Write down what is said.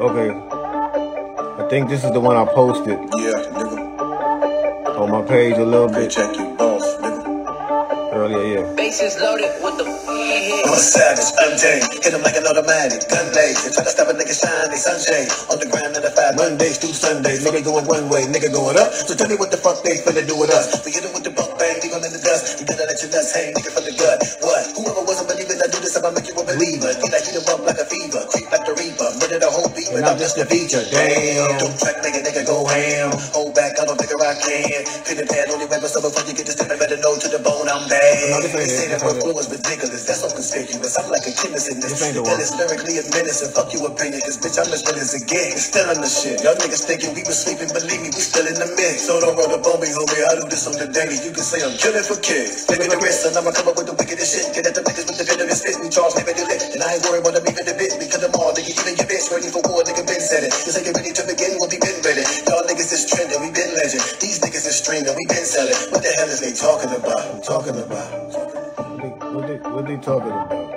Okay. I think this is the one I posted Yeah, nigga. on my page a little bit Paycheck you boss, nigga. earlier, yeah. Bases loaded with the I'm a savage, untamed. Hit him like an automatic, gun blaze. They try to stop a nigga shine, they sunshade. On the ground in the five Mondays through Sundays. Nigga going one way, nigga going up. So tell me what the fuck they finna do with us. We hit him with the bump bang, leave him in the dust. You better let your nuts hang, nigga from the gut. What? Whoever wasn't believing I do this, I'ma make you a believer. Need I heat him up like a fever. Creep like the the whole beat, but I'm just a feature. Damn. Don't track, make a nigga go ham. Hold back, I don't figure I can. Pin and pad, only weapon, so before you get to step, I better know to the bone I'm bad. They say that my flow is ridiculous. That's so conspicuous. I'm like a chemist in this. The That is lyrically a menace and fuck you opinion. Cause bitch, I'm as good as a gang. Still in the shit. Y'all niggas thinking we was sleeping. Believe me, we still in the mix. So don't run up on me, homie. I do this on the daily. You can say I'm killing for kids. Nigga the wrist, and I'ma come up with the wickedest shit. Get at the niggas with the venomous spit. We charge, never do lit. And I ain't worried about them even the bit. Because them all, nigga, even Ready for war, nigga, been said it. You're ready to begin, we'll be been ready. Y'all niggas is trending, we been legend. These niggas is streaming, we been selling. What the hell is they talking about? Talking about. What they, what they, what they talking about?